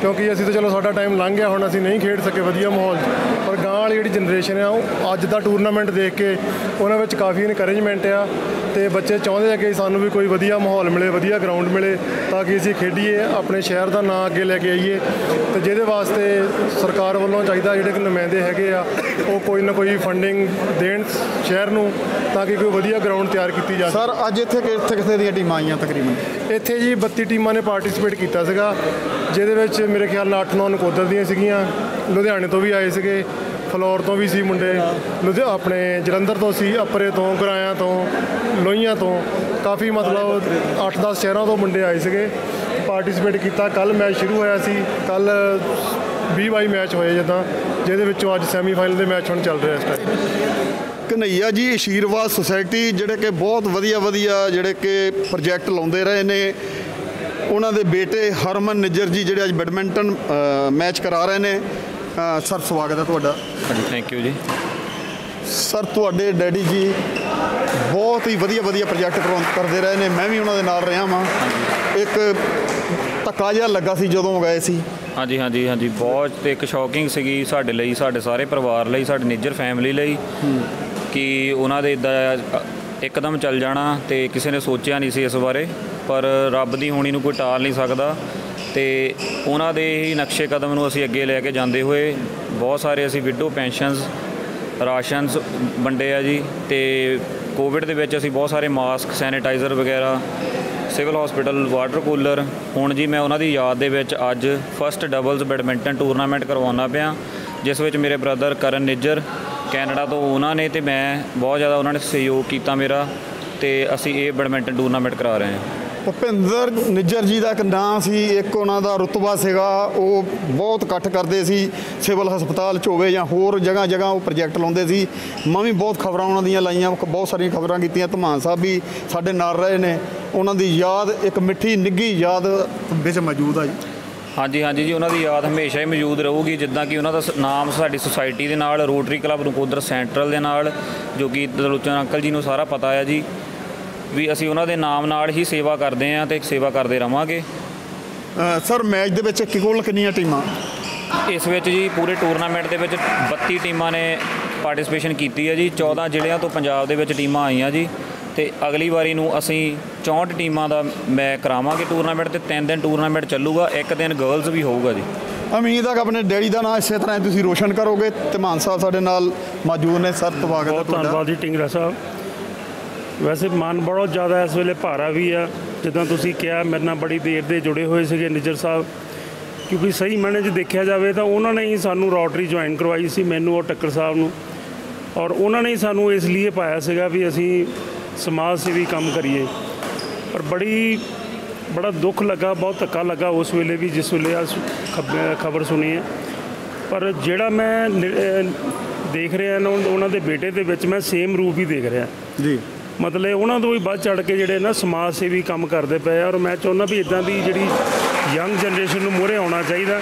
ਕਿਉਂਕਿ ਅਸੀਂ ਤਾਂ ਚਲੋ ਸਾਡਾ ਟਾਈਮ ਲੰਘ ਗਿਆ, ਹੁਣ ਅਸੀਂ ਨਹੀਂ ਖੇਡ ਸਕੇ ਵਧੀਆ ਮਾਹੌਲ 'ਚ। ਪਰ ਗਾਂ ਵਾਲੀ ਜਿਹੜੀ ਜਨਰੇਸ਼ਨ ਆ, ਉਹ ਅੱਜ ਦਾ ਟੂਰਨਾਮੈਂਟ ਦੇਖ ਕੇ ਉਹਨਾਂ ਵਿੱਚ ਕਾਫੀ ਇਨਕਰੇਜਮੈਂਟ ਆ ਤੇ ਬੱਚੇ ਚਾਹੁੰਦੇ ਆ ਕਿ ਸਾਨੂੰ ਵੀ ਕੋਈ ਵਧੀਆ ਮਾਹੌਲ ਮਿਲੇ, ਵਧੀਆ ਗਰਾਊਂਡ ਮਿਲੇ ਤਾਂ ਕਿ ਅਸੀਂ ਖੇਡੀਏ, ਆਪਣੇ ਸ਼ਹਿਰ ਦਾ ਨਾਂ ਅੱਗੇ ਲੈ ਕੇ ਆਈਏ। ਤੇ ਜਿਹਦੇ ਵਾਸਤੇ ਸਰਕਾਰ ਵੱਲੋਂ ਚਾਹੀਦਾ ਜਿਹੜੇ ਕਿ ਨੁਮਾਇੰਦੇ ਹੈਗੇ ਆ ਉਹ ਕੋਈ ਨਾ ਕੋਈ ਫੰਡਿੰਗ ਦੇਣ ਸ਼ਹਿਰ ਨੂੰ ਤਾਂ ਕਿ ਕੋਈ ਵਧੀਆ ਗਰਾਊਂਡ ਤਿਆਰ ਕੀਤੀ ਜਾ ਸਕੇ। ਸਰ ਅੱਜ ਇੱਥੇ ਕਿੱਥੇ ਕਿੱਥੇ ਦੀਆਂ ਟੀਮਾਂ ਆਈਆਂ ਤਕਰੀਬਨ? ਇੱਥੇ ਜੀ 32 ਟੀਮਾਂ ਨੇ ਪਾਰਟਿਸਿਪੇਟ ਕੀਤਾ ਸੀਗਾ ਜਿਹਦੇ ਵਿੱਚ ਮੇਰੇ ਖਿਆਲ ਨਾਲ 8-9 ਨਕੋਦਰ ਦੀਆਂ ਸੀਗੀਆਂ ਲੁਧਿਆਣੇ ਤੋਂ ਵੀ ਆਏ ਸੀਗੇ ਫਲੋਰ ਤੋਂ ਵੀ ਸੀ ਮੁੰਡੇ ਲੁਧਿਆ ਆਪਣੇ ਜਲੰਧਰ ਤੋਂ ਸੀ ਅਪਰੇ ਤੋਂ ਗੁਰਾਇਆਂ ਤੋਂ ਲੋਹੀਆਂ ਤੋਂ ਕਾਫੀ ਮਤਲਬ 8-10 ਸ਼ਹਿਰਾਂ ਤੋਂ ਮੁੰਡੇ ਆਏ ਸੀਗੇ ਪਾਰਟਿਸਿਪੇਟ ਕੀਤਾ। ਕੱਲ ਮੈਚ ਸ਼ੁਰੂ ਹੋਇਆ ਸੀ ਕੱਲ 20 ਬਾਈ ਮੈਚ ਹੋਏ ਜਿੱਦਾਂ ਜਿਹਦੇ ਵਿੱਚੋਂ ਅੱਜ ਸੈਮੀਫਾਈਨਲ ਦੇ ਮੈਚ ਹੁਣ ਚੱਲ ਰਿਹਾ ਇਸ ਟਾਈਮ ਕਨਈਆ ਜੀ ਅਸ਼ੀਰਵਾਦ ਸੁਸਾਇਟੀ ਜਿਹੜੇ ਕਿ ਬਹੁਤ ਵਧੀਆ ਵਧੀਆ ਜਿਹੜੇ ਕਿ ਪ੍ਰੋਜੈਕਟ ਲਾਉਂਦੇ ਰਹੇ ਨੇ। ਉਹਨਾਂ ਦੇ ਬੇਟੇ ਹਰਮਨ ਨਿੱਜਰ ਜੀ ਜਿਹੜੇ ਅੱਜ ਬੈਡਮਿੰਟਨ ਮੈਚ ਕਰਾ ਰਹੇ ਨੇ। ਸਰ ਸਵਾਗਤ ਹੈ ਤੁਹਾਡਾ। ਥੈਂਕ ਯੂ ਜੀ। ਸਰ ਤੁਹਾਡੇ ਡੈਡੀ ਜੀ ਬਹੁਤ ਹੀ ਵਧੀਆ ਵਧੀਆ ਪ੍ਰੋਜੈਕਟ ਕਰਦੇ ਰਹੇ ਨੇ। ਮੈਂ ਵੀ ਉਹਨਾਂ ਦੇ ਨਾਲ ਰਿਹਾ ਵਾਂ। ਇੱਕ ਧੱਕਾ ਜਿਹਾ ਲੱਗਾ ਸੀ ਜਦੋਂ ਗਏ ਸੀ। ਹਾਂਜੀ ਹਾਂਜੀ ਹਾਂਜੀ। ਬਹੁਤ ਤੇ ਇੱਕ ਸ਼ੌਕਿੰਗ ਸੀਗੀ ਸਾਡੇ ਲਈ, ਸਾਡੇ ਸਾਰੇ ਪਰਿਵਾਰ ਲਈ, ਸਾਡੇ ਨਿੱਜਰ ਫੈਮਿਲੀ ਲਈ ਕਿ ਉਹਨਾਂ ਦੇ ਇਦਾਂ ਇੱਕਦਮ ਚੱਲ ਜਾਣਾ ਤੇ ਕਿਸੇ ਨੇ ਸੋਚਿਆ ਨਹੀਂ ਸੀ ਇਸ ਬਾਰੇ, ਪਰ ਰੱਬ ਦੀ ਹੋਣੀ ਨੂੰ ਕੋਈ ਟਾਲ ਨਹੀਂ ਸਕਦਾ ਤੇ ਉਹਨਾਂ ਦੇ ਹੀ ਨਕਸ਼ੇ ਕਦਮ ਨੂੰ ਅਸੀਂ ਅੱਗੇ ਲੈ ਕੇ ਜਾਂਦੇ ਹੋਏ ਬਹੁਤ ਸਾਰੇ ਅਸੀਂ ਵਿਡੋ ਪੈਨਸ਼ਨਸ ਰਾਸ਼ਨਸ ਵੰਡੇ ਆ ਜੀ ਤੇ ਕੋਵਿਡ ਦੇ ਵਿੱਚ ਅਸੀਂ ਬਹੁਤ ਸਾਰੇ ਮਾਸਕ ਸੈਨੀਟਾਈਜ਼ਰ ਵਗੈਰਾ ਸਿਵਲ ਹਸਪੀਟਲ, ਵਾਟਰ ਕੂਲਰ। ਹੁਣ ਜੀ ਮੈਂ ਉਹਨਾਂ ਦੀ ਯਾਦ ਦੇ ਵਿੱਚ ਅੱਜ ਫਸਟ ਡਬਲਸ ਬੈਡਮਿੰਟਨ ਟੂਰਨਾਮੈਂਟ ਕਰਵਾਉਣਾ ਪਿਆ, ਜਿਸ ਵਿੱਚ ਮੇਰੇ ਬ੍ਰਦਰ ਕਰਨ ਨਿੱਜਰ ਕੈਨੇਡਾ ਤੋਂ ਉਹਨਾਂ ਨੇ ਤੇ ਮੈਂ ਬਹੁਤ ਜ਼ਿਆਦਾ ਉਹਨਾਂ ਨੇ ਸਹਿਯੋਗ ਕੀਤਾ ਮੇਰਾ, ਤੇ ਅਸੀਂ ਇਹ ਬੈਡਮਿੰਟਨ ਟੂਰਨਾਮੈਂਟ ਕਰਾ ਰਹੇ ਹਾਂ। ਭੁਪਿੰਦਰ, ਨਿੱਜਰ ਜੀ ਦਾ ਇੱਕ ਨਾਂ ਸੀ, ਇੱਕ ਉਹਨਾਂ ਦਾ ਰੁਤਬਾ ਸੀਗਾ, ਉਹ ਬਹੁਤ ਇਕੱਠ ਕਰਦੇ ਸੀ, ਸਿਵਲ ਹਸਪਤਾਲ 'ਚ ਹੋਵੇ ਜਾਂ ਹੋਰ ਜਗ੍ਹਾ ਜਗ੍ਹਾ ਉਹ ਪ੍ਰੋਜੈਕਟ ਲਾਉਂਦੇ ਸੀ। ਮੈਂ ਵੀ ਬਹੁਤ ਖਬਰਾਂ ਉਹਨਾਂ ਦੀਆਂ ਲਾਈਆਂ, ਬਹੁਤ ਸਾਰੀਆਂ ਖਬਰਾਂ ਕੀਤੀਆਂ। ਧਮਾਨ ਸਾਹਿਬ ਵੀ ਸਾਡੇ ਨਾਲ ਰਹੇ ਨੇ। ਉਹਨਾਂ ਦੀ ਯਾਦ, ਇੱਕ ਮਿੱਠੀ ਨਿੱਗੀ ਯਾਦ ਵਿੱਚ ਮੌਜੂਦ ਆ ਜੀ। ਹਾਂਜੀ ਹਾਂਜੀ ਜੀ, ਉਹਨਾਂ ਦੀ ਯਾਦ ਹਮੇਸ਼ਾ ਹੀ ਮੌਜੂਦ ਰਹੂਗੀ। ਜਿੱਦਾਂ ਕਿ ਉਹਨਾਂ ਦਾ ਸ- ਨਾਮ ਸਾਡੀ ਸੁਸਾਇਟੀ ਦੇ ਨਾਲ ਰੋਟਰੀ ਕਲੱਬ ਨਕੋਦਰ ਸੈਂਟਰਲ ਦੇ ਨਾਲ, ਜੋ ਕਿ ਦਲੋਚਨ ਅੰਕਲ ਜੀ ਨੂੰ ਸਾਰਾ ਪਤਾ ਹੈ ਜੀ। ਵੀ ਅਸੀਂ ਉਹਨਾਂ ਦੇ ਨਾਮ ਨਾਲ ਹੀ ਸੇਵਾ ਕਰਦੇ ਹਾਂ ਤੇ ਸੇਵਾ ਕਰਦੇ ਰਵਾਂਗੇ। ਸਰ ਮੈਚ ਦੇ ਵਿੱਚ ਕਿਕੋਲ ਕਿੰਨੀਆਂ ਟੀਮਾਂ? ਇਸ ਵਿੱਚ ਜੀ ਪੂਰੇ ਟੂਰਨਾਮੈਂਟ ਦੇ ਵਿੱਚ 32 ਟੀਮਾਂ ਨੇ ਪਾਰਟਿਸਿਪੇਸ਼ਨ ਕੀਤੀ ਹੈ ਜੀ 14 ਜ਼ਿਲ੍ਹਿਆਂ ਤੋਂ ਪੰਜਾਬ ਦੇ ਵਿੱਚ ਟੀਮਾਂ ਆਈਆਂ ਜੀ ਤੇ ਅਗਲੀ ਵਾਰੀ ਨੂੰ ਅਸੀਂ 64 ਟੀਮਾਂ ਦਾ ਮੈਂ ਕਰਾਵਾਂਗੇ ਟੂਰਨਾਮੈਂਟ ਤੇ 3 ਦਿਨ ਟੂਰਨਾਮੈਂਟ ਚੱਲੂਗਾ ਇੱਕ ਦਿਨ ਗਰਲਜ਼ ਵੀ ਹੋਊਗਾ ਜੀ। ਉਮੀਦ ਹੈ ਕਿ ਆਪਣੇ ਡੈਡੀ ਦਾ ਨਾਂ ਇਸੇ ਤਰ੍ਹਾਂ ਹੀ ਤੁਸੀਂ ਰੋਸ਼ਨ ਕਰੋਗੇ ਧਮਾਨ ਸਾਹਿਬ ਸਾਡੇ ਨਾਲ ਮੌਜੂਦ ਨੇ। ਸਰ ਤਵਾਗਤ ਹੈ ਬਹੁਤ ਤੁਹਾਡਾ ਧੰਨਵਾਦ ਜੀ ਟਿੰਗਰਾ ਸਾਹਿਬ। ਵੈਸੇ ਮਨ ਬਹੁਤ ਜ਼ਿਆਦਾ ਇਸ ਵੇਲੇ ਭਾਰਾ ਵੀ ਆ। ਜਿੱਦਾਂ ਤੁਸੀਂ ਕਿਹਾ, ਮੇਰੇ ਨਾਲ ਬੜੀ ਦੇਰ ਦੇ ਜੁੜੇ ਹੋਏ ਸੀਗੇ ਨਿਜਰ ਸਾਹਿਬ। ਕਿਉਂਕਿ ਸਹੀ ਮਾਇਨੇ 'ਚ ਦੇਖਿਆ ਜਾਵੇ ਤਾਂ ਉਹਨਾਂ ਨੇ ਹੀ ਸਾਨੂੰ ਰੋਟਰੀ ਜੁਆਇਨ ਕਰਵਾਈ ਸੀ, ਮੈਨੂੰ ਔਰ ਟੱਕਰ ਸਾਹਿਬ ਨੂੰ। ਔਰ ਉਹਨਾਂ ਨੇ ਹੀ ਸਾਨੂੰ ਇਸ ਲਈ ਪਾਇਆ ਸੀਗਾ ਵੀ ਅਸੀਂ ਸਮਾਜ ਸੇਵੀ ਕੰਮ ਕਰੀਏ। ਪਰ ਬੜੀ, ਬੜਾ ਦੁੱਖ ਲੱਗਾ, ਬਹੁਤ ਧੱਕਾ ਲੱਗਾ ਉਸ ਵੇਲੇ ਵੀ, ਜਿਸ ਵੇਲੇ ਆ ਖਬਰ ਸੁਣੀ ਹੈ। ਪਰ ਜਿਹੜਾ ਮੈਂ ਦੇਖ ਰਿਹਾ ਨਾ, ਉਹਨਾਂ ਦੇ ਬੇਟੇ ਦੇ ਵਿੱਚ ਮੈਂ ਸੇਮ ਰੂਪ ਹੀ ਦੇਖ ਰਿਹਾ। ਜੀ। ਮਤਲਬ ਉਹਨਾਂ ਤੋਂ ਵੀ ਵੱਧ ਚੜ ਕੇ ਜਿਹੜੇ ਨਾ ਸਮਾਜ ਸੇਵੀ ਕੰਮ ਕਰਦੇ ਪਏ ਆ ਔਰ ਮੈਂ ਚਾਹੁੰਦਾ ਵੀ ਇਦਾਂ ਦੀ ਜਿਹੜੀ ਯੰਗ ਜਨਰੇਸ਼ਨ ਨੂੰ ਮੂਹਰੇ ਆਉਣਾ ਚਾਹੀਦਾ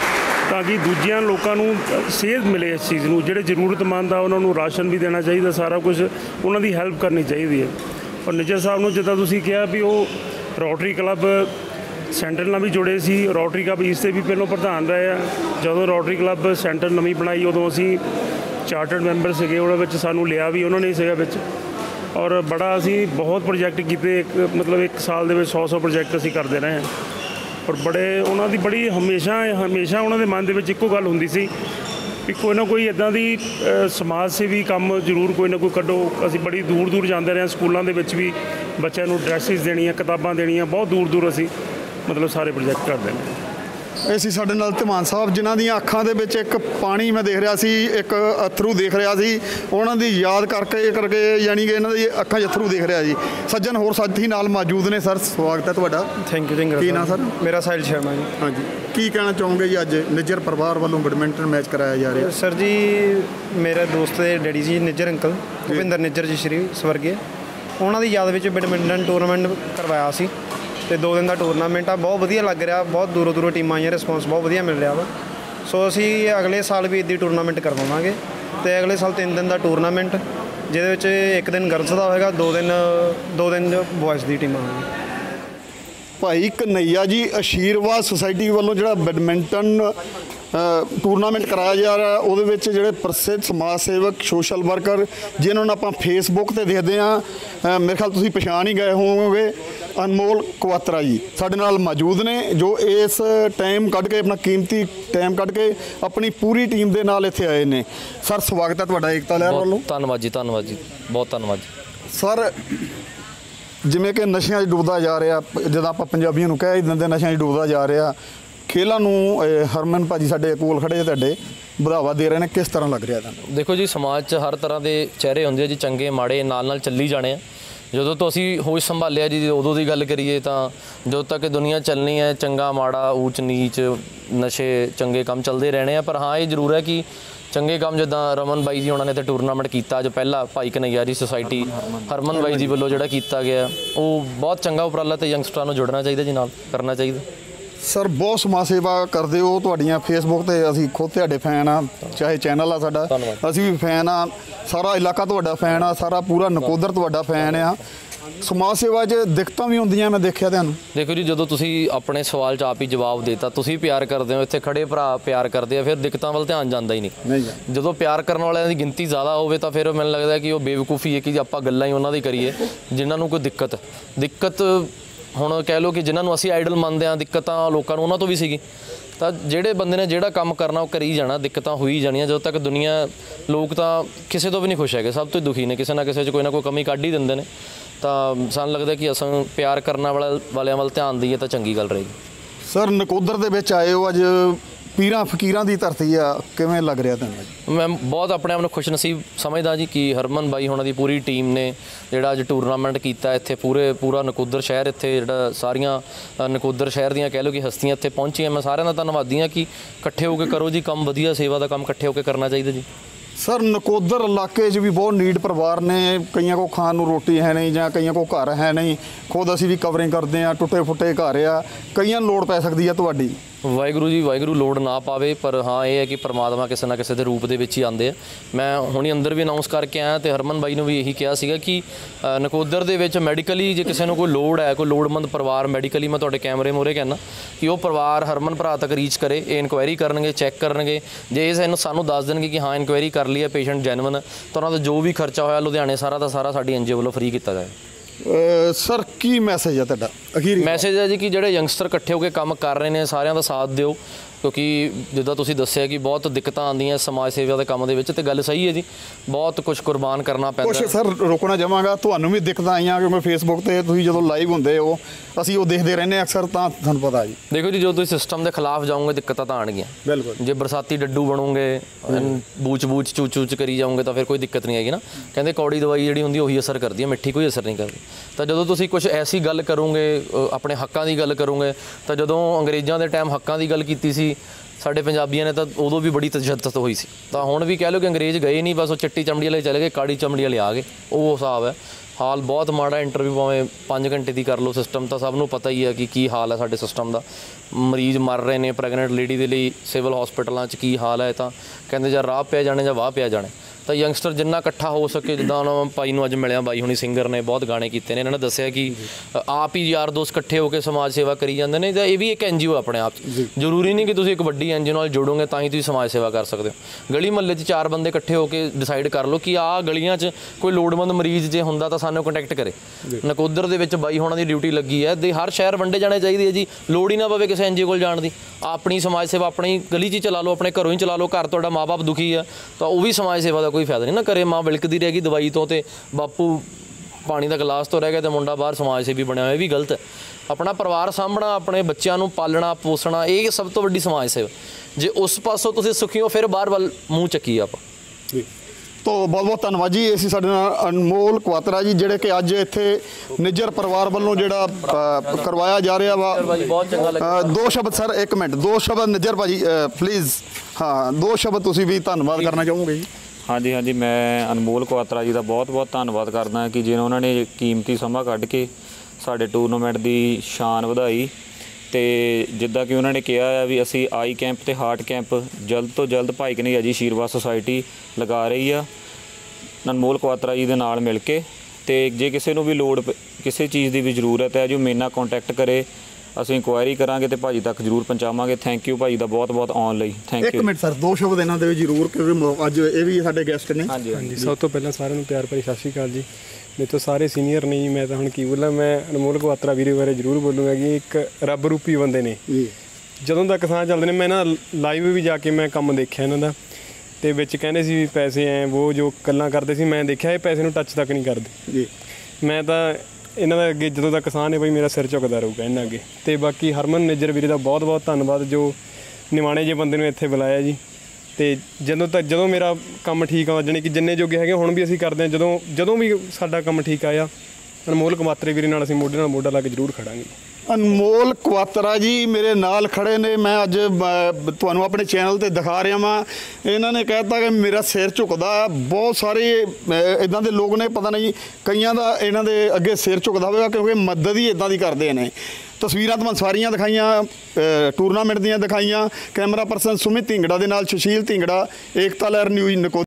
ਤਾਂ ਕਿ ਦੂਜਿਆਂ ਲੋਕਾਂ ਨੂੰ ਸੇਧ ਮਿਲੇ ਇਸ ਚੀਜ਼ ਨੂੰ, ਜਿਹੜੇ ਜ਼ਰੂਰਤਮੰਦ ਆ ਉਹਨਾਂ ਨੂੰ ਰਾਸ਼ਨ ਵੀ ਦੇਣਾ ਚਾਹੀਦਾ, ਸਾਰਾ ਕੁਝ ਉਹਨਾਂ ਦੀ ਹੈਲਪ ਕਰਨੀ ਚਾਹੀਦੀ ਹੈ। ਔਰ ਨਿਜਰ ਸਾਹਿਬ ਨੂੰ ਜਿੱਦਾਂ ਤੁਸੀਂ ਕਿਹਾ ਵੀ ਉਹ ਰੋਟਰੀ ਕਲੱਬ ਸੈਂਟਰ ਨਾਲ ਵੀ ਜੁੜੇ ਸੀ, ਰੋਟਰੀ ਕਲੱਬ ਇਸ ਤੇ ਵੀ ਪਹਿਲਾਂ ਪ੍ਰਧਾਨ ਰਹੇ ਆ। ਜਦੋਂ ਰੋਟਰੀ ਕਲੱਬ ਸੈਂਟਰ ਨਵੀਂ ਬਣਾਈ ਉਦੋਂ ਅਸੀਂ ਚਾਰਟਰਡ ਮੈਂਬਰ ਸੀਗੇ ਉਹਨਾਂ ਵਿੱਚ ਸਾਨੂੰ ਲਿਆ ਵੀ ਉਹਨਾਂ ਨੇ ਸੀਗਾ ਵਿੱਚ। ਔਰ ਬੜਾ ਅਸੀਂ ਬਹੁਤ ਪ੍ਰੋਜੈਕਟ ਕੀਤੇ, ਇੱਕ ਮਤਲਬ ਇੱਕ ਸਾਲ ਦੇ ਵਿੱਚ 100 100 ਪ੍ਰੋਜੈਕਟ ਅਸੀਂ ਕਰਦੇ ਰਹੇ ਹਾਂ। ਔਰ ਬੜੇ ਉਹਨਾਂ ਦੀ ਬੜੀ ਹਮੇਸ਼ਾ ਹਮੇਸ਼ਾ ਉਹਨਾਂ ਦੇ ਮਨ ਦੇ ਵਿੱਚ ਇੱਕੋ ਗੱਲ ਹੁੰਦੀ ਸੀ ਵੀ ਕੋਈ ਨਾ ਕੋਈ ਇਦਾਂ ਦੀ ਸਮਾਜ ਸੇਵੀ ਕੰਮ ਜ਼ਰੂਰ ਕੋਈ ਨਾ ਕੋਈ ਕੱਢੋ। ਅਸੀਂ ਬੜੀ ਦੂਰ ਦੂਰ ਜਾਂਦੇ ਰਹੇ ਹਾਂ, ਸਕੂਲਾਂ ਦੇ ਵਿੱਚ ਵੀ ਬੱਚਿਆਂ ਨੂੰ ਡਰੈਸਿਸ ਦੇਣੀਆਂ, ਕਿਤਾਬਾਂ ਦੇਣੀਆਂ, ਬਹੁਤ ਦੂਰ ਦੂਰ ਅਸੀਂ ਮਤਲਬ ਸਾਰੇ ਪ੍ਰੋਜੈਕਟ ਕਰਦੇ ਨੇ ਇਹ ਸੀ ਸਾਡੇ ਨਾਲ ਧਮਾਨ ਸਾਹਿਬ ਜਿਨ੍ਹਾਂ ਦੀਆਂ ਅੱਖਾਂ ਦੇ ਵਿੱਚ ਇੱਕ ਪਾਣੀ ਮੈਂ ਦੇਖ ਰਿਹਾ ਸੀ ਇੱਕ ਅਥਰੂ ਦੇਖ ਰਿਹਾ ਸੀ। ਉਹਨਾਂ ਦੀ ਯਾਦ ਕਰਕੇ ਕਰਕੇ ਯਾਨੀ ਕਿ ਇਹਨਾਂ ਦੀ ਅੱਖਾਂ 'ਚ ਅਥਰੂ ਦੇਖ ਰਿਹਾ ਜੀ। ਸੱਜਣ ਹੋਰ ਸਾਥੀ ਨਾਲ ਮੌਜੂਦ ਨੇ ਸਰ। ਸਵਾਗਤ ਹੈ ਤੁਹਾਡਾ। ਥੈਂਕ ਯੂ ਥੈਂਕ ਕੀ ਨਾਂ ਸਰ? ਮੇਰਾ ਸਾਹਿਲ ਸ਼ਰਮਾ ਜੀ। ਹਾਂਜੀ। ਕੀ ਕਹਿਣਾ ਚਾਹੋਗੇ ਜੀ ਅੱਜ ਨਿੱਜਰ ਪਰਿਵਾਰ ਵੱਲੋਂ ਬੈਡਮਿੰਟਨ ਮੈਚ ਕਰਾਇਆ ਜਾ ਰਿਹਾ? ਸਰ ਜੀ ਮੇਰੇ ਦੋਸਤ ਦੇ ਡੈਡੀ ਜੀ ਨਿੱਜਰ ਅੰਕਲ ਭੁਪਿੰਦਰ ਨਿੱਜਰ ਜੀ ਸ਼੍ਰੀ ਸਵਰਗੀ ਉਹਨਾਂ ਦੀ ਯਾਦ ਵਿੱਚ ਬੈਡਮਿੰਟਨ ਟੂਰਨਾਮੈਂਟ ਕਰਵਾਇਆ ਸੀ। ਤੇ ਦੋ ਦਿਨ ਦਾ ਟੂਰਨਾਮੈਂਟ ਆ, ਬਹੁਤ ਵਧੀਆ ਲੱਗ ਰਿਹਾ, ਬਹੁਤ ਦੂਰੋਂ ਦੂਰੋਂ ਟੀਮਾਂ ਆਈਆਂ ਰਿਸਪੌਂਸ ਬਹੁਤ ਵਧੀਆ ਮਿਲ ਰਿਹਾ ਵਾ। ਸੋ ਅਸੀਂ ਅਗਲੇ ਸਾਲ ਵੀ ਇੱਦੀ ਟੂਰਨਾਮੈਂਟ ਕਰਵਾਵਾਂਗੇ ਤੇ ਅਗਲੇ ਸਾਲ ਤਿੰਨ ਦਿਨ ਦਾ ਟੂਰਨਾਮੈਂਟ ਜਿਹਦੇ ਵਿੱਚ ਇੱਕ ਦਿਨ ਗਰਲਸ ਦਾ ਹੋਏਗਾ, ਦੋ ਦਿਨ ਦੋ ਦਿਨ ਬॉयਜ਼ ਦੀ ਟੀਮਾਂ ਹੋਣਗੀਆਂ। ਭਾਈ ਕਨਈਆ ਜੀ, ਅਸ਼ੀਰਵਾਦ ਸੁਸਾਇਟੀ ਵੱਲੋਂ ਜਿਹੜਾ ਬੈਡਮਿੰਟਨ ਟੂਰਨਾਮੈਂਟ ਕਰਾਇਆ ਜਾ ਰਿਹਾ ਉਹਦੇ ਵਿੱਚ ਜਿਹੜੇ ਪ੍ਰਸਿੱਧ ਸਮਾਜ ਸੇਵਕ ਸੋਸ਼ਲ ਵਰਕਰ ਜਿਨ੍ਹਾਂ ਨੂੰ ਆਪਾਂ ਫੇਸਬੁੱਕ ਤੇ ਦੇਖਦੇ ਆ ਮੇਰੇ ਖਿਆਲ ਤੁਸੀਂ ਪਛਾਣ ਹੀ ਗਏ ਹੋਵੋਗੇ। ਅਨਮੋਲ ਕੁਆਤਰਾ ਜੀ ਸਾਡੇ ਨਾਲ ਮੌਜੂਦ ਨੇ ਜੋ ਇਸ ਟਾਈਮ ਕੱਢ ਕੇ ਆਪਣਾ ਕੀਮਤੀ ਟਾਈਮ ਕੱਢ ਕੇ ਆਪਣੀ ਪੂਰੀ ਟੀਮ ਦੇ ਨਾਲ ਇੱਥੇ ਆਏ ਨੇ। ਸਰ ਸਵਾਗਤ ਹੈ ਤੁਹਾਡਾ ਏਕਤਾ ਲਹਿਰ ਵੱਲੋਂ। ਧੰਨਵਾਦ ਜੀ ਧੰਨਵਾਦ ਜੀ। ਬਹੁਤ ਧੰਨਵਾਦ ਜੀ। ਸਰ ਜਿਵੇਂ ਕਿ ਨਸ਼ਿਆਂ 'ਚ ਡੁੱਬਦਾ ਜਾ ਰਿਹਾ ਜਦੋਂ ਆਪਾਂ ਪੰਜਾਬੀਆਂ ਨੂੰ ਕਹਿ ਹੀ ਦਿੰਦੇ ਨਸ਼ਿਆਂ 'ਚ ਡੁੱਬਦਾ ਜਾ ਰਿਹਾ। ਖੇਲਾਂ ਨੂੰ ਅਹ, ਹਰਮਨ ਭਾਜੀ ਸਾਡੇ ਕੋਲ ਖੜੇ ਆ ਤੁਹਾਡੇ ਵਧਾਵਾ ਦੇ ਰਹੇ ਨੇ ਕਿਸ ਤਰ੍ਹਾਂ ਲੱਗ ਰਿਹਾ ਤੁਹਾਨੂੰ? ਦੇਖੋ ਜੀ ਸਮਾਜ 'ਚ ਹਰ ਤਰ੍ਹਾਂ ਦੇ ਚਿਹਰੇ ਹੁੰਦੇ ਆ ਜੀ ਚੰਗੇ ਮਾੜੇ ਨਾਲ ਨਾਲ ਚੱਲੀ ਜਾਣੇ ਆ। ਜਦੋਂ ਤੋਂ ਅਸੀਂ ਹੋਸ਼ ਸੰਭਾਲਿਆ ਜੀ ਉਦੋਂ ਦੀ ਗੱਲ ਕਰੀਏ ਤਾਂ ਜਦੋਂ ਤੱਕ ਦੁਨੀਆ ਚੱਲਣੀ ਹੈ ਚੰਗਾ ਮਾੜਾ ਊਚ ਨੀਚ ਨਸ਼ੇ ਚੰਗੇ ਕੰਮ ਚੱਲਦੇ ਰਹਿਣੇ ਆ। ਪਰ ਹਾਂ ਇਹ ਜ਼ਰੂਰ ਹੈ ਕਿ ਚੰਗੇ ਕੰਮ ਜਿੱਦਾਂ ਰਮਨ ਬਾਈ ਜੀ ਉਹਨਾਂ ਨੇ ਤੇ ਟੂਰਨਾਮੈਂਟ ਕੀਤਾ ਅੱਜ ਪਹਿਲਾ ਭਾਈ ਕਨਈਆ ਜੀ ਸੁਸਾਇਟੀ ਹਰਮਨ ਬਾਈ ਜੀ ਵੱਲੋਂ ਜਿਹੜਾ ਕੀਤਾ ਗਿਆ ਉਹ ਬਹੁਤ ਚੰਗਾ ਉਪਰਾਲਾ ਤੇ ਯੰਗਸਟਰਾਂ ਨੂੰ ਜੁੜਨਾ ਚਾਹੀਦਾ ਜੀ ਨਾਲ ਕਰਨਾ ਚਾਹੀਦਾ। ਸਰ ਬਹੁਤ ਸਮਾਜ ਸੇਵਾ ਕਰਦੇ ਹੋ ਤੁਹਾਡੀਆਂ ਫੇਸਬੁੱਕ ਤੇ। ਅਸੀਂ ਖੁਦ ਤੁਹਾਡੇ ਫੈਨ ਆ ਚਾਹੇ ਚੈਨਲ ਆ ਸਾਡਾ। ਅਸੀਂ ਵੀ ਫੈਨ ਆ। ਸਾਰਾ ਇਲਾਕਾ ਤੁਹਾਡਾ ਫੈਨ ਆ ਸਾਰਾ ਪੂਰਾ ਨਕੋਦਰ ਤੁਹਾਡਾ ਫੈਨ ਆ। ਸਮਾਜ ਸੇਵਾ 'ਚ ਦਿੱਕਤਾਂ ਵੀ ਹੁੰਦੀਆਂ ਮੈਂ ਦੇਖਿਆ ਤੁਹਾਨੂੰ। ਦੇਖੋ ਜੀ ਜਦੋਂ ਤੁਸੀਂ ਆਪਣੇ ਸਵਾਲ 'ਚ ਆਪ ਹੀ ਜਵਾਬ ਦੇਤਾ ਤੁਸੀਂ ਪਿਆਰ ਕਰਦੇ ਹੋ ਇੱਥੇ ਖੜੇ ਭਰਾ ਪਿਆਰ ਕਰਦੇ ਆ ਫਿਰ ਦਿੱਕਤਾਂ ਵੱਲ ਧਿਆਨ ਜਾਂਦਾ ਹੀ ਨਹੀਂ। ਨਹੀਂ ਜਦੋਂ ਪਿਆਰ ਕਰਨ ਵਾਲਿਆਂ ਦੀ ਗਿਣਤੀ ਜ਼ਿਆਦਾ ਹੋਵੇ ਤਾਂ ਫਿਰ ਮੈਨੂੰ ਲੱਗਦਾ ਕਿ ਉਹ ਬੇਵਕੂਫੀ ਹੈ ਕਿ ਆਪਾਂ ਗੱਲਾਂ ਹੀ ਉਹਨਾਂ ਦੀ ਕਰੀਏ ਜਿਨ੍ਹਾਂ ਨੂੰ ਕੋਈ ਦਿੱਕਤ। ਦਿੱਕਤ ਹੁਣ ਕਹਿ ਲਓ ਕਿ ਜਿਨ੍ਹਾਂ ਨੂੰ ਅਸੀਂ ਆਈਡਲ ਮੰਨਦੇ ਆ ਦਿੱਕਤਾਂ ਲੋਕਾਂ ਨੂੰ ਉਹਨਾਂ ਤੋਂ ਵੀ ਸੀਗੀ। ਤਾਂ ਜਿਹੜੇ ਬੰਦੇ ਨੇ ਜਿਹੜਾ ਕੰਮ ਕਰਨਾ, ਉਹ ਕਰੀ ਜਾਣਾ, ਦਿੱਕਤਾਂ ਹੋਈ ਜਾਣੀਆਂ। ਜਦੋਂ ਤੱਕ ਦੁਨੀਆ, ਲੋਕ ਤਾਂ ਕਿਸੇ ਤੋਂ ਵੀ ਨਹੀਂ ਖੁਸ਼ ਹੈਗੇ। ਸਭ ਤੋਂ ਦੁਖੀ ਨੇ, ਕਿਸੇ ਨਾ ਕਿਸੇ 'ਚ ਕੋਈ ਨਾ ਕੋਈ ਕਮੀ ਕੱਢ ਹੀ ਦਿੰਦੇ ਨੇ। ਤਾਂ ਸਾਨੂੰ ਲੱਗਦਾ ਕਿ ਅਸਾਂ ਪਿਆਰ ਕਰਨ ਵਾਲਾ, ਵਾਲਿਆਂ ਵੱਲ ਧਿਆਨ ਦਈਏ ਤਾਂ ਚੰਗੀ ਗੱਲ ਰਹੇਗੀ। ਸਰ, ਨਕੋਦਰ ਦੇ ਵਿੱਚ ਆਏ ਹੋ ਅੱਜ। ਪੀਰਾਂ ਫਕੀਰਾਂ ਦੀ ਧਰਤੀ ਆ ਕਿਵੇਂ ਲੱਗ ਰਿਹਾ ਤੁਹਾਨੂੰ ਮੈਂ ਬਹੁਤ ਆਪਣੇ ਆਪ ਨੂੰ ਖੁਸ਼ਨਸੀਬ ਸਮਝਦਾ ਜੀ ਕਿ ਹਰਮਨ ਬਾਈ ਹੋਣਾ ਦੀ ਪੂਰੀ ਟੀਮ ਨੇ ਜਿਹੜਾ ਅੱਜ ਟੂਰਨਾਮੈਂਟ ਕੀਤਾ ਇੱਥੇ ਪੂਰੇ ਪੂਰਾ ਨਕੋਦਰ ਸ਼ਹਿਰ ਇੱਥੇ ਜਿਹੜਾ ਸਾਰੀਆਂ ਨਕੋਦਰ ਸ਼ਹਿਰ ਦੀਆਂ ਕਹਿ ਲਓ ਕਿ ਹਸਤੀਆਂ ਇੱਥੇ ਪਹੁੰਚੀਆਂ। ਮੈਂ ਸਾਰਿਆਂ ਦਾ ਧੰਨਵਾਦੀ ਹਾਂ ਕਿ ਇਕੱਠੇ ਹੋ ਕੇ ਕਰੋ ਜੀ ਕੰਮ ਵਧੀਆ ਸੇਵਾ ਦਾ ਕੰਮ ਇਕੱਠੇ ਹੋ ਕੇ ਕਰਨਾ ਚਾਹੀਦਾ ਜੀ। ਸਰ ਨਕੋਦਰ ਇਲਾਕੇ 'ਚ ਵੀ ਬਹੁਤ ਨੀਡ ਪਰਿਵਾਰ ਨੇ। ਕਈਆਂ ਕੋ ਖਾਣ ਨੂੰ ਰੋਟੀ ਹੈ ਨਹੀਂ ਜਾਂ ਕਈਆਂ ਕੋ ਘਰ ਹੈ ਨਹੀਂ। ਖੁਦ ਅਸੀਂ ਵੀ ਕਵਰਿੰਗ ਕਰਦੇ ਆ ਟੁੱਟੇ ਫੁੱਟੇ ਘਰ ਆ। ਕਈਆਂ ਲੋੜ ਪੈ ਸਕਦੀ ਆ ਤੁਹਾਡੀ। ਵਾਹਿਗੁਰੂ ਜੀ, ਵਾਹਿਗੁਰੂ ਲੋੜ ਨਾ ਪਾਵੇ, ਪਰ ਹਾਂ, ਇਹ ਹੈ ਕਿ ਪਰਮਾਤਮਾ ਕਿਸੇ ਨਾ ਕਿਸੇ ਦੇ ਰੂਪ ਦੇ ਵਿੱਚ ਹੀ ਆਉਂਦੇ ਆ। ਮੈਂ ਹੁਣੀ ਅੰਦਰ ਵੀ ਅਨਾਉਂਸ ਕਰਕੇ ਆਇਆ ਤੇ ਹਰਮਨ ਬਾਈ ਨੂੰ ਵੀ ਇਹੀ ਕਿਹਾ ਸੀਗਾ ਕਿ ਨਕੋਦਰ ਦੇ ਵਿੱਚ ਮੈਡੀਕਲੀ ਜੇ ਕਿਸੇ ਨੂੰ ਕੋਈ ਲੋੜ ਹੈ, ਕੋਈ ਲੋੜਮੰਦ ਪਰਿਵਾਰ ਮੈਡੀਕਲੀ ਮੈਂ ਤੁਹਾਡੇ ਕੈਮਰੇ ਮੂਹਰੇ ਕਹਿਣਾ ਕਿ ਉਹ ਪਰਿਵਾਰ ਹਰਮਨ ਭਰਾ ਤੱਕ ਰੀਚ ਕਰੇ, ਇਹ ਇਨਕੁਆਇਰੀ ਕਰਨਗੇ ਚੈੱਕ ਕਰਨਗੇ। ਜੇ ਇਹ ਸਾਨੂੰ ਸਾਨੂੰ ਦੱਸ ਦੇਣਗੇ ਕਿ ਹਾਂ ਇਨਕੁਆਇਰੀ ਕਰ ਲਈ ਹੈ ਪੇਸ਼ੈਂਟ ਜੈਨੂਨ ਤਾਂ ਉਹਨਾਂ ਦਾ ਜੋ ਵੀ ਖਰਚਾ ਹੋਇਆ ਲੁਧਿਆਣੇ ਸਾਰਾ ਦਾ ਸਾਰਾ ਸਾਡੀ ਐਨਜੀਓ ਵੱਲੋਂ ਫ੍ਰੀ ਕੀਤਾ ਜਾਏ। ਸਰ, ਕੀ ਮੈਸੇਜ ਹੈ ਤੁਹਾਡਾ? ਅਖੀਰੀ ਮੈਸੇਜ ਹੈ ਜੀ ਕਿ ਜਿਹੜੇ ਯੰਗਸਟਰ ਇਕੱਠੇ ਹੋ ਕੇ ਕੰਮ ਕਰ ਰਹੇ ਨੇ, ਸਾਰਿਆਂ ਦਾ ਸਾਥ ਦਿਓ। ਕਿਉਂਕਿ ਜਿੱਦਾਂ ਤੁਸੀਂ ਦੱਸਿਆ ਕਿ ਬਹੁਤ ਦਿੱਕਤਾਂ ਆਉਂਦੀਆਂ ਸਮਾਜ ਸੇਵਾ ਦੇ ਕੰਮ ਦੇ ਵਿੱਚ ਤੇ ਗੱਲ ਸਹੀ ਹੈ ਜੀ। ਬਹੁਤ ਕੁਝ ਕੁਰਬਾਨ ਕਰਨਾ ਕੁਛ ਪੈਂਦਾ ਸਰ ਰੋਕਣਾ ਚਾਹਾਂਗਾ ਤੁਹਾਨੂੰ ਵੀ ਦਿੱਕਤਾਂ ਆਈਆਂ ਕਿਉਂਕਿ ਫੇਸਬੁੱਕ ਤੇ ਤੁਸੀਂ ਜਦੋਂ ਲਾਈਵ ਹੁੰਦੇ ਹੋ ਅਸੀਂ ਉਹ ਦੇਖਦੇ ਰਹਿੰਦੇ ਹਾਂ ਅਕਸਰ ਤਾਂ ਤੁਹਾਨੂੰ ਪਤਾ ਜੀ। ਦੇਖੋ ਜੀ ਜਦੋਂ ਤੁਸੀਂ ਸਿਸਟਮ ਦੇ ਖਿਲਾਫ ਜਾਓਗੇ ਦਿੱਕਤਾਂ ਤਾਂ ਆਣਗੀਆਂ ਬਿਲਕੁਲ। ਜੇ ਬਰਸਾਤੀ ਡੱਡੂ ਬਣੋਗੇ ਬੂਚ ਬੂਚ ਚੂ ਚੂਚ ਕਰੀ ਜਾਓਗੇ ਤਾਂ ਫਿਰ ਕੋਈ ਦਿੱਕਤ ਨਹੀਂ ਆਏਗੀ ਨਾ। ਕਹਿੰਦੇ ਕੌੜੀ ਦਵਾਈ ਜਿਹੜੀ ਹੁੰਦੀ ਉਹੀ ਅਸਰ ਕਰਦੀ ਹੈ ਮਿੱਠੀ ਕੋਈ ਅਸਰ ਨਹੀਂ ਕਰਦੀ। ਤਾਂ ਜਦੋਂ ਤੁਸੀਂ ਕੁਝ ਐਸੀ ਗੱਲ ਕਰੋਗੇ ਆਪਣੇ ਹੱਕਾਂ ਦੀ ਗੱਲ ਕਰੋਗੇ ਤਾਂ ਜਦੋਂ ਅੰਗਰੇਜ਼ਾਂ ਦੇ ਟਾਈਮ ਹੱਕਾਂ ਦੀ ਗੱਲ ਕੀਤੀ ਸੀ ਸਾਡੇ ਪੰਜਾਬੀਆਂ ਨੇ ਤਾਂ ਉਦੋਂ ਵੀ ਬੜੀ ਤਸ਼ੱਦਦ ਹੋਈ ਸੀ। ਤਾਂ ਹੁਣ ਵੀ ਕਹਿ ਲਓ ਕਿ ਅੰਗਰੇਜ਼ ਗਏ ਨਹੀਂ, ਬਸ ਉਹ ਚਿੱਟੀ ਚਮੜੀ ਵਾਲੇ ਚਲੇ ਗਏ ਕਾੜੀ ਚਮੜੀ ਵਾਲੇ ਆ ਗਏ। ਉਹ ਹਿਸਾਬ ਹੈ। ਹਾਲ ਬਹੁਤ ਮਾੜਾ, ਇੰਟਰਵਿਊ ਭਾਵੇਂ 5 ਘੰਟੇ ਦੀ ਕਰ ਲਓ ਸਿਸਟਮ ਤਾਂ ਸਭ ਨੂੰ ਪਤਾ ਹੀ ਹੈ ਕਿ ਕੀ ਹਾਲ ਹੈ ਸਾਡੇ ਸਿਸਟਮ ਦਾ। ਮਰੀਜ਼ ਮਰ ਰਹੇ ਨੇ ਪ੍ਰੈਗਨੈਂਟ ਲੇਡੀ ਦੇ ਲਈ ਸਿਵਲ ਹਸਪੀਟਲਾਂ 'ਚ ਕੀ ਹਾਲ ਹੈ ਤਾਂ ਕਹਿੰਦੇ ਜਾਂ ਰਾਹ ਪਿਆ ਜਾਣੇ ਜਾਂ ਵਾਹ ਪਿਆ ਜਾਣੇ। ਤਾਂ ਯੰਗਸਟਰ ਜਿੰਨਾ ਇਕੱਠਾ ਹੋ ਸਕੇ ਜਿੱਦਾਂ ਉਹਨਾਂ ਭਾਈ ਨੂੰ ਅੱਜ ਮਿਲਿਆ ਬਾਈ ਹੁਣੀ ਸਿੰਗਰ ਨੇ ਬਹੁਤ ਗਾਣੇ ਕੀਤੇ ਨੇ। ਇਹਨਾਂ ਨੇ ਦੱਸਿਆ ਕਿ ਆਪ ਹੀ ਯਾਰ ਦੋਸਤ ਇਕੱਠੇ ਹੋ ਕੇ ਸਮਾਜ ਸੇਵਾ ਕਰੀ ਜਾਂਦੇ ਨੇ ਤਾਂ ਇਹ ਵੀ ਇੱਕ ਐਨਜੀਓ ਆਪਣੇ ਆਪ ਜ਼ਰੂਰੀ ਨਹੀਂ ਕਿ ਤੁਸੀਂ ਇੱਕ ਵੱਡੀ ਐਨਜੀਓ ਨਾਲ ਜੁੜੋਗੇ ਤਾਂ ਹੀ ਤੁਸੀਂ ਸਮਾਜ ਸੇਵਾ ਕਰ ਸਕਦੇ ਹੋ। ਗਲੀ ਮਹੱਲੇ 'ਚ ਚਾਰ ਬੰਦੇ ਇਕੱਠੇ ਹੋ ਕੇ ਡਿਸਾਈਡ ਕਰ ਲਓ ਕਿ ਆਹ ਗਲੀਆਂ 'ਚ ਕੋਈ ਲੋੜਵੰਦ ਮਰੀਜ਼ ਜੇ ਹੁੰਦਾ ਤਾਂ ਸਾਨੂੰ ਕੰਟੈਕਟ ਕਰੇ। ਨਕੋਦਰ ਦੇ ਵਿੱਚ ਬਾਈ ਹੋਣਾ ਦੀ ਡਿਊਟੀ ਲੱਗੀ ਹੈ ਦੇ ਹਰ ਸ਼ਹਿਰ ਵੰਡੇ ਜਾਣੇ ਚਾਹੀਦੇ ਹੈ ਜੀ। ਲੋੜ ਹੀ ਨਾ ਪਵੇ ਕਿਸੇ ਐਨਜੀਓ ਕੋਲ ਜਾਣ ਦੀ। ਆਪਣੀ ਸਮਾਜ ਸੇਵਾ ਆਪਣੀ ਗਲੀ 'ਚ ਹੀ ਚਲਾ ਲਓ ਆਪਣੇ ਘਰੋਂ ਹੀ ਚਲਾ ਲਓ ਘਰ ਤੁਹਾਡਾ ਮਾਪੇ ਦੁਖੀ ਆ ਤਾਂ ਉਹ ਵੀ ਸਮਾਜ ਸੇਵਾ ਦਾ ਕੋਈ ਫਾਇਦਾ ਨਹੀਂ ਨਾ ਕਰੇ ਮਾਂ ਵਿਲਕਦੀ ਰਹਿ ਗਈ ਦਵਾਈ ਤੋਂ ਤੇ ਬਾਪੂ ਪਾਣੀ ਦਾ ਗਲਾਸ ਤੋਂ ਰਹਿ ਗਿਆ ਤੇ ਮੁੰਡਾ ਬਾਹਰ ਸਮਾਜ ਸੇਵੀ ਬਣਿਆ ਹੋਇਆ ਇਹ ਵੀ ਗਲਤ ਹੈ। ਆਪਣਾ ਪਰਿਵਾਰ ਸਾਂਭਣਾ ਆਪਣੇ ਬੱਚਿਆਂ ਨੂੰ ਪਾਲਣਾ ਪੋਸਣਾ ਇਹ ਸਭ ਤੋਂ ਵੱਡੀ ਸਮਾਜ ਸੇਵਾ। ਜੇ ਉਸ ਪਾਸੋਂ ਤੁਸੀਂ ਸੁਖੀ ਹੋ ਫਿਰ ਬਾਹਰ ਵੱਲ ਮੂੰਹ ਚੱਕੀ ਆਪਾਂ। ਤੋ ਬਹੁਤ ਬਹੁਤ ਧੰਨਵਾਦ ਜੀ ਇਹ ਸੀ ਸਾਡੇ ਨਾਲ ਅਨਮੋਲ ਕੁਆਤਰਾ ਜੀ ਜਿਹੜੇ ਕਿ ਅੱਜ ਇੱਥੇ ਨਿੱਜਰ ਪਰਿਵਾਰ ਵੱਲੋਂ ਜਿਹੜਾ ਕਰਵਾਇਆ ਜਾ ਰਿਹਾ ਵਾ। ਬਹੁਤ ਚੰਗਾ ਦੋ ਸ਼ਬਦ ਸਰ ਇੱਕ ਮਿੰਟ। ਦੋ ਸ਼ਬਦ ਨਿੱਜਰ ਭਾਜੀ ਪਲੀਜ਼ ਹਾਂ ਦੋ ਸ਼ਬਦ ਤੁਸੀਂ ਵੀ ਧੰਨਵਾਦ ਕਰਨਾ ਚਾਹੋਗੇ ਜੀ। ਹਾਂਜੀ ਹਾਂਜੀ, ਮੈਂ ਅਨਮੋਲ ਕੁਆਤਰਾ ਜੀ ਦਾ ਬਹੁਤ-ਬਹੁਤ ਧੰਨਵਾਦ ਕਰਦਾ ਕਿ ਜਿਨ੍ਹਾਂ ਉਹਨਾਂ ਨੇ ਕੀਮਤੀ ਸਮਾਂ ਕੱਢ ਕੇ ਸਾਡੇ ਟੂਰਨਾਮੈਂਟ ਦੀ ਸ਼ਾਨ ਵਧਾਈ ਤੇ ਜਿੱਦਾਂ ਕਿ ਉਹਨਾਂ ਨੇ ਕਿਹਾ ਆ ਵੀ ਅਸੀਂ ਆਈ ਕੈਂਪ ਤੇ ਹਾਰਟ ਕੈਂਪ ਜਲਦ ਤੋਂ ਜਲਦ ਭਾਈ ਕਨਈਆ ਜੀ ਆਸ਼ੀਰਵਾਦ ਸੁਸਾਇਟੀ ਲਗਾ ਰਹੀ ਆ, ਅਨਮੋਲ ਕੁਆਤਰਾ ਜੀ ਦੇ ਨਾਲ ਮਿਲ ਕੇ ਤੇ ਜੇ ਕਿਸੇ ਨੂੰ ਵੀ ਲੋੜ ਪ- ਕਿਸੇ ਚੀਜ਼ ਦੀ ਵੀ ਜ਼ਰੂਰਤ ਹੈ, ਜੋ ਮੇਰੇ ਨਾਲ ਕੰਟੈਕਟ ਕਰੇ ਅਸੀਂ ਇਨਕੁਆਇਰੀ ਕਰਾਂਗੇ ਤੇ ਭਾਜੀ ਤੱਕ ਜ਼ਰੂਰ ਪਹੁੰਚਾਵਾਂਗੇ। ਥੈਂਕ ਯੂ ਭਾਜੀ ਦਾ ਬਹੁਤ-ਬਹੁਤ ਆਉਣ ਲਈ। ਥੈਂਕ ਇੱਕ ਯੂ ਮਿੰਟ ਸਰ ਦੋ ਸ਼ਬਦ ਇਹਨਾਂ ਦੇ ਵੀ ਜ਼ਰੂਰ ਕਿਉਂਕਿ ਅੱਜ ਇਹ ਵੀ ਸਾਡੇ ਗੈਸਟ ਨੇ। ਹਾਂਜੀ ਹਾਂਜੀ। ਸਭ ਤੋਂ ਪਹਿਲਾਂ ਸਾਰਿਆਂ ਨੂੰ ਪਿਆਰ ਭਰੀ ਸਤਿ ਸ਼੍ਰੀ ਅਕਾਲ ਜੀ। ਮੇਰੇ ਤੋਂ ਸਾਰੇ ਸੀਨੀਅਰ ਨੇ ਜੀ ਮੈਂ ਤਾਂ ਹੁਣ ਕੀ ਬੋਲਾਂ ਮੈਂ ਅਨਮੋਲ ਕੁਆਤਰਾ ਵੀਰੇ ਬਾਰੇ ਜ਼ਰੂਰ ਬੋਲੂੰਗਾ ਕਿ ਇੱਕ ਰੱਬ ਰੂਪੀ ਬੰਦੇ ਨੇ। ਜੀ। ਜਦੋਂ ਦਾ ਕਿਸਾਨ ਚੱਲਦੇ ਨੇ ਮੈਂ ਨਾ ਲਾਈਵ ਵੀ ਜਾ ਕੇ ਮੈਂ ਕੰਮ ਦੇਖਿਆ ਇਹਨਾਂ ਦਾ। ਤੇ ਵਿੱਚ ਕਹਿੰਦੇ ਸੀ ਵੀ ਪੈਸੇ ਐ ਉਹ ਜੋ ਗੱਲਾਂ ਕਰਦੇ ਸੀ ਮੈਂ ਦੇਖਿਆ ਇਹ ਪੈਸੇ ਨੂੰ ਟੱਚ ਤੱਕ ਨਹੀਂ ਕਰਦੇ। ਜੀ। ਮੈਂ ਤਾਂ ਇਹਨਾਂ ਦਾ ਅੱਗੇ ਜਦੋਂ ਤੱਕ ਕਿਸਾਨ ਹੈ ਬਈ ਮੇਰਾ ਸਿਰ ਝੁਕਦਾ ਰਹੂਗਾ ਇਹਨਾਂ ਅੱਗੇ। ਤੇ ਬਾਕੀ ਹਰਮਨ ਨਿੱਜਰ ਵੀਰੇ ਦਾ ਬਹੁਤ ਬਹੁਤ ਧੰਨਵਾਦ, ਜੋ ਨਿਮਾਣੇ ਜੇ ਬੰਦੇ ਨੂੰ ਇੱਥੇ ਬੁਲਾਇਆ ਜੀ। ਤੇ ਜਦੋਂ ਤੱਕ ਜਦੋਂ ਮੇਰਾ ਕੰਮ ਠੀਕ ਆ, ਜਾਣੀ ਕਿ ਜਿੰਨੇ ਜੋਗੇ ਹੈਗੇ, ਹੁਣ ਵੀ ਅਸੀਂ ਕਰਦੇ ਹਾਂ। ਜਦੋਂ ਜਦੋਂ ਵੀ ਸਾਡਾ ਕੰਮ ਠੀਕ ਆਇਆ, ਅਨਮੋਲ ਕੁਮਾਤਰੇ ਵੀਰੇ ਨਾਲ ਅਸੀਂ ਮੋਢੇ ਨਾਲ ਮੋਢਾ ਲਾ ਕੇ ਜ਼ਰੂਰ ਖੜਾਂਗੇ। ਅਨਮੋਲ ਕੁਆਤਰਾ ਜੀ ਮੇਰੇ ਨਾਲ ਖੜੇ ਨੇ। ਮੈਂ ਅੱਜ ਤੁਹਾਨੂੰ ਆਪਣੇ ਚੈਨਲ ਤੇ ਦਿਖਾ ਰਿਹਾ ਵਾਂ। ਇਹਨਾਂ ਨੇ ਕਹਿਤਾ ਕਿ ਮੇਰਾ ਸਿਰ ਝੁਕਦਾ। ਬਹੁਤ ਸਾਰੇ ਇਦਾਂ ਦੇ ਲੋਕ ਨੇ, ਪਤਾ ਨਹੀਂ, ਕਈਆਂ ਦਾ ਇਹਨਾਂ ਦੇ ਅੱਗੇ ਸਿਰ ਝੁਕਦਾ ਹੋਵੇਗਾ ਕਿਉਂਕਿ ਮਦਦ ਹੀ ਇਦਾਂ ਦੀ ਕਰਦੇ ਨੇ। ਤਸਵੀਰਾਂ ਤੁਹਾਨੂੰ ਸਾਰੀਆਂ ਦਿਖਾਈਆਂ ਟੂਰਨਾਮੈਂਟ ਦੀਆਂ ਦਿਖਾਈਆਂ। ਕੈਮਰਾ ਪਰਸਨ ਸੁਮਿਤ ਢਿੰਗੜਾ ਦੇ ਨਾਲ ਸੁਸ਼ੀਲ ਢਿੰਗੜਾ, ਏਕਤਾ ਲਹਿਰ ਨਿਊਜ਼ ਨਕੋ